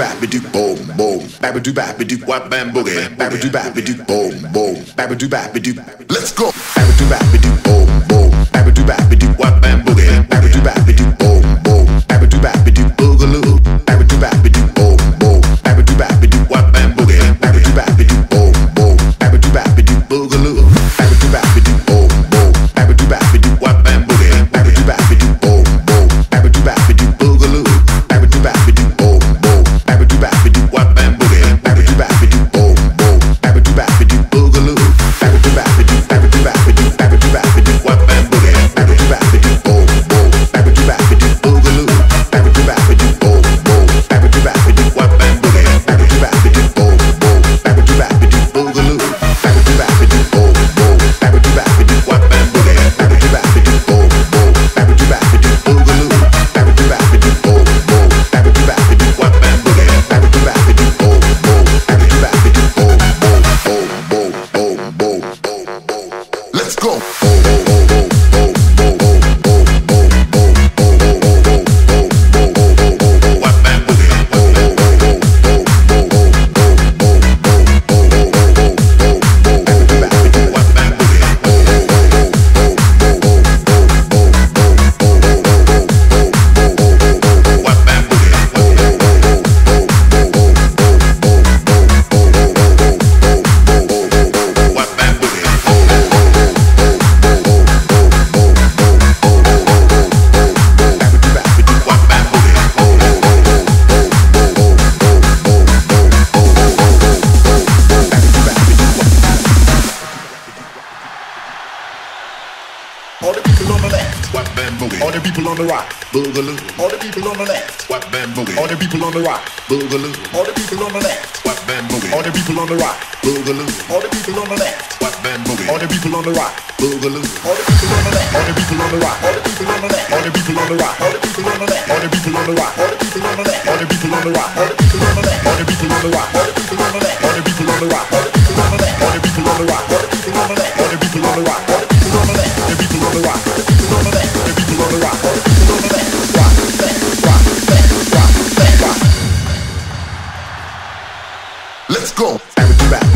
babadoo boom boom. Babadoo babadoo wap bam boogie. Babadoo babadoo boom boom. Babadoo babadoo let's go. Babadoo babadoo Let's go. People on the right, Boogaloo. all the people on the left, Wap bam boogie. all the people on the right, Boogaloo. all the people on the left, Wap bam boogie. all the people on the right, Boogaloo. all the people on the left, Wap bam boogie. all the people on the right, Boogaloo. all the people on the left, all the people on the right, all the people on the left, all the people on the right, all the people on the left, all the people on the right, all the people on the left, all the people on the right, all the people on the left, all the people on the right, all the people on the left, all the people on the right, all the people on the left, all the people on the right, all the people on the left, all the people on the right, Let's go. Average rap.